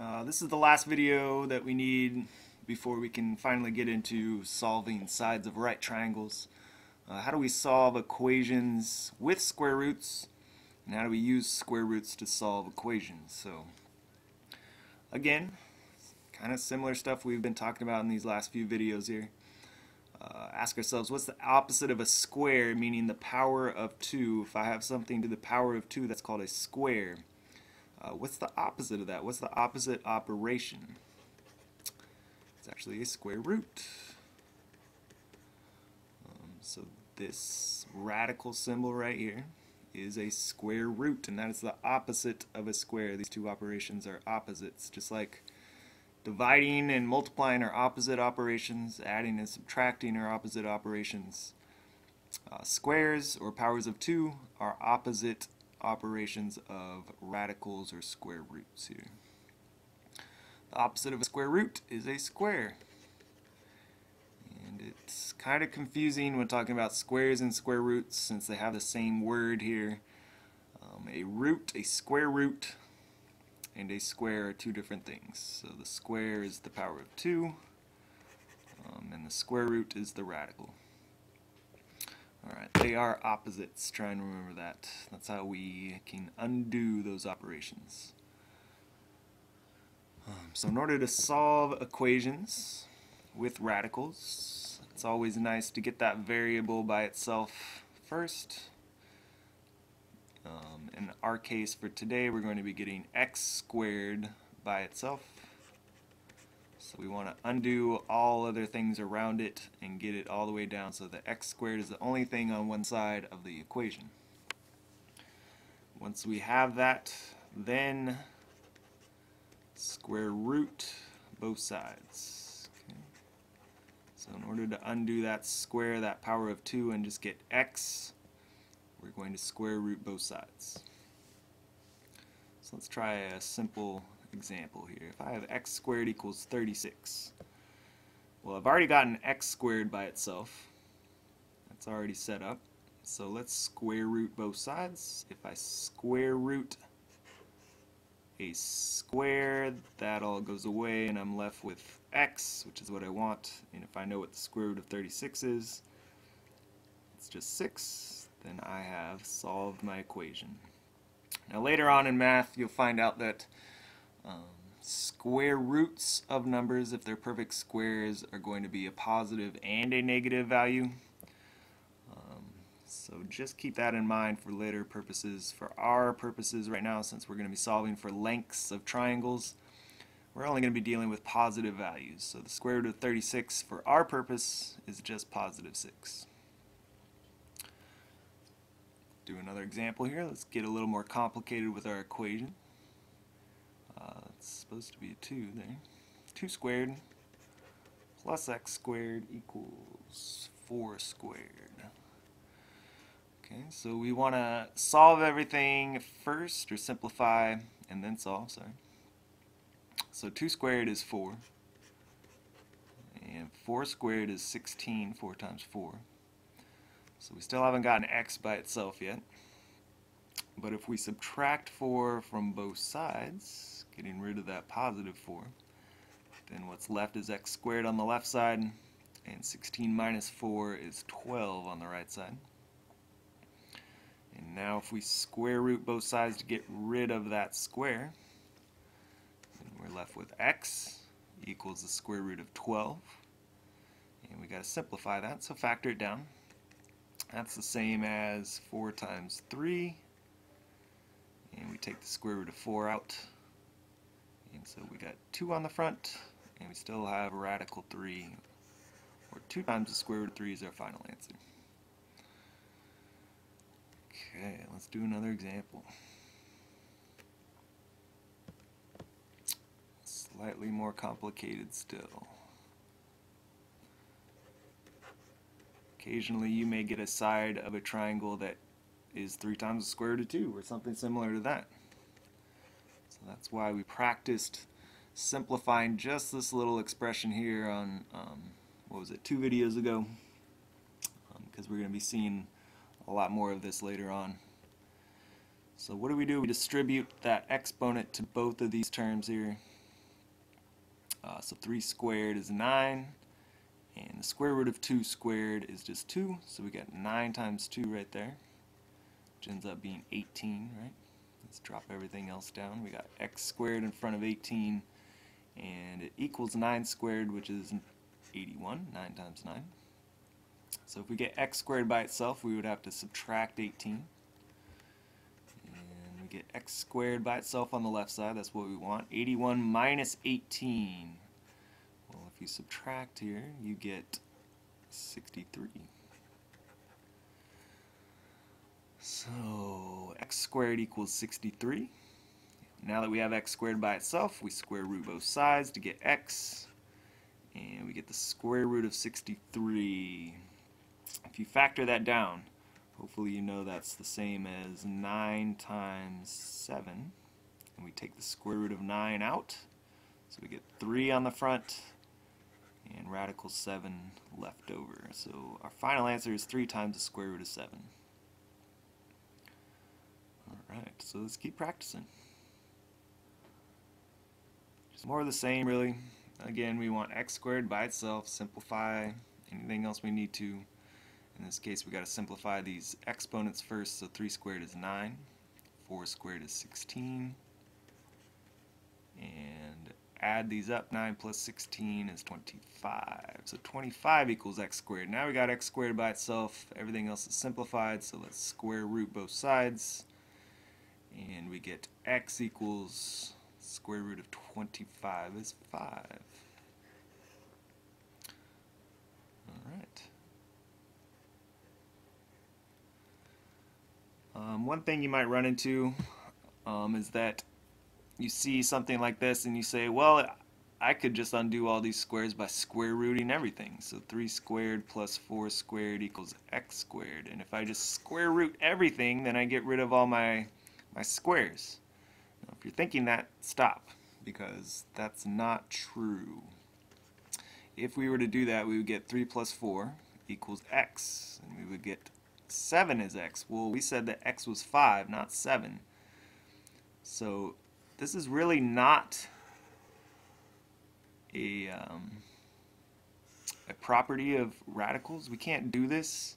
Uh, this is the last video that we need before we can finally get into solving sides of right triangles. Uh, how do we solve equations with square roots and how do we use square roots to solve equations? So again, kind of similar stuff we've been talking about in these last few videos here. Uh, ask ourselves what's the opposite of a square meaning the power of 2 if I have something to the power of 2 that's called a square uh, what's the opposite of that what's the opposite operation it's actually a square root um, so this radical symbol right here is a square root and that is the opposite of a square these two operations are opposites just like Dividing and multiplying are opposite operations. Adding and subtracting are opposite operations. Uh, squares or powers of 2 are opposite operations of radicals or square roots here. The opposite of a square root is a square. And it's kind of confusing when talking about squares and square roots since they have the same word here. Um, a root, a square root, and a square are two different things. So the square is the power of 2, um, and the square root is the radical. Alright, they are opposites. Try and remember that. That's how we can undo those operations. Um, so in order to solve equations with radicals, it's always nice to get that variable by itself first. Um, in our case for today, we're going to be getting x squared by itself. So we want to undo all other things around it and get it all the way down so the x squared is the only thing on one side of the equation. Once we have that, then square root both sides. Okay. So in order to undo that square, that power of 2, and just get x, we're going to square root both sides. So let's try a simple example here. If I have x squared equals 36, well I've already gotten x squared by itself. That's already set up. So let's square root both sides. If I square root a square, that all goes away and I'm left with x, which is what I want. And if I know what the square root of 36 is, it's just 6 then I have solved my equation. Now later on in math you'll find out that um, square roots of numbers, if they're perfect squares, are going to be a positive and a negative value. Um, so just keep that in mind for later purposes. For our purposes right now, since we're going to be solving for lengths of triangles, we're only going to be dealing with positive values. So the square root of 36 for our purpose is just positive 6 do another example here. Let's get a little more complicated with our equation. Supposed to be a 2 there. 2 squared plus x squared equals 4 squared. Okay, so we want to solve everything first, or simplify, and then solve, sorry. So 2 squared is 4. And 4 squared is 16, 4 times 4. So we still haven't gotten x by itself yet. But if we subtract 4 from both sides, getting rid of that positive 4, then what's left is x squared on the left side, and 16 minus 4 is 12 on the right side. And now if we square root both sides to get rid of that square, we're left with x equals the square root of 12. And we got to simplify that, so factor it down. That's the same as 4 times 3. And we take the square root of 4 out. And so we got 2 on the front, and we still have radical 3. Or 2 times the square root of 3 is our final answer. Okay, let's do another example. Slightly more complicated still. Occasionally you may get a side of a triangle that is 3 times the square root of 2 or something similar to that. That's why we practiced simplifying just this little expression here on, um, what was it, two videos ago because um, we're going to be seeing a lot more of this later on. So what do we do? We distribute that exponent to both of these terms here. Uh, so 3 squared is 9, and the square root of 2 squared is just 2, so we got 9 times 2 right there, which ends up being 18, right? Let's drop everything else down. We got x squared in front of 18, and it equals 9 squared, which is 81, 9 times 9. So if we get x squared by itself, we would have to subtract 18 And we get x squared by itself on the left side. That's what we want. 81 minus 18. Well, if you subtract here, you get 63. So x squared equals 63. Now that we have x squared by itself, we square root both sides to get x. And we get the square root of 63. If you factor that down, Hopefully you know that's the same as 9 times 7. And we take the square root of 9 out. So we get 3 on the front and radical 7 left over. So our final answer is 3 times the square root of 7. Alright, so let's keep practicing. Just more of the same really. Again, we want x squared by itself, simplify anything else we need to. In this case, we got to simplify these exponents first. So 3 squared is 9, 4 squared is 16, and add these up. 9 plus 16 is 25. So 25 equals x squared. Now we got x squared by itself. Everything else is simplified, so let's square root both sides. And we get x equals square root of 25 is 5. Um, one thing you might run into um, is that you see something like this and you say, well, I could just undo all these squares by square rooting everything. So 3 squared plus 4 squared equals x squared. And if I just square root everything, then I get rid of all my, my squares. Now, if you're thinking that, stop, because that's not true. If we were to do that, we would get 3 plus 4 equals x, and we would get 7 is x. Well, we said that x was 5, not 7. So this is really not a, um, a property of radicals. We can't do this.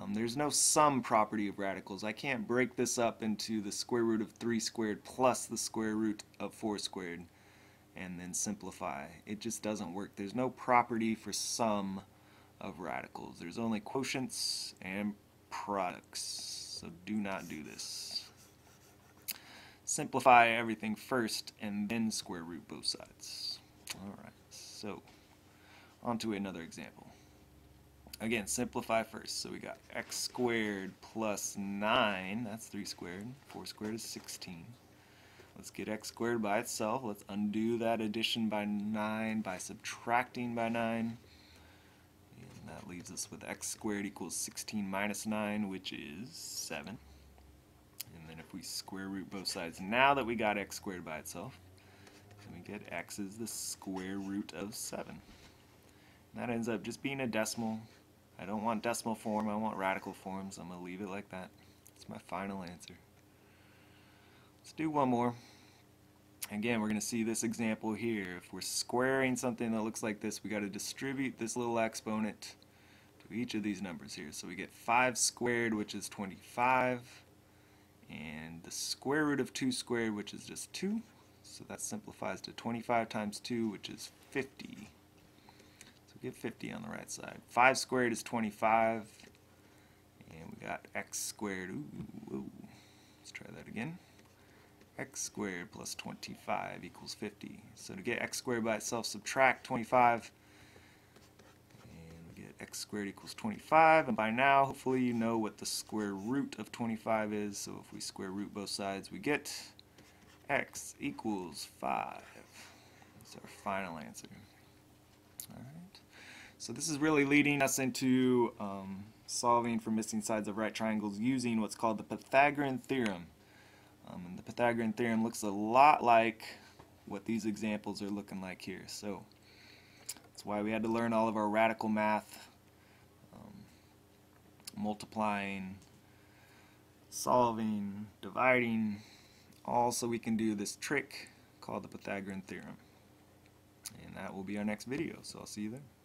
Um, there's no sum property of radicals. I can't break this up into the square root of 3 squared plus the square root of 4 squared and then simplify. It just doesn't work. There's no property for sum of radicals. There's only quotients and products. So do not do this. Simplify everything first and then square root both sides. Alright, so on to another example. Again, simplify first. So we got x squared plus 9, that's 3 squared. 4 squared is 16. Let's get x squared by itself. Let's undo that addition by 9 by subtracting by 9. And That leaves us with x squared equals 16 minus 9, which is 7. And then if we square root both sides, now that we got x squared by itself, then we get x is the square root of 7. And that ends up just being a decimal. I don't want decimal form, I want radical form, so I'm going to leave it like that. That's my final answer. Let's do one more. Again, we're going to see this example here. If we're squaring something that looks like this, we got to distribute this little exponent to each of these numbers here. So we get 5 squared, which is 25, and the square root of 2 squared, which is just 2. So that simplifies to 25 times 2, which is 50. Get 50 on the right side. 5 squared is 25, and we got x squared. Ooh, ooh. Let's try that again x squared plus 25 equals 50. So to get x squared by itself, subtract 25, and we get x squared equals 25. And by now, hopefully you know what the square root of 25 is. So if we square root both sides, we get x equals 5. That's our final answer. All right. So this is really leading us into um, solving for missing sides of right triangles using what's called the Pythagorean theorem. Um, and the Pythagorean theorem looks a lot like what these examples are looking like here. So that's why we had to learn all of our radical math, um, multiplying, solving, dividing, all so we can do this trick called the Pythagorean theorem. And that will be our next video, so I'll see you there.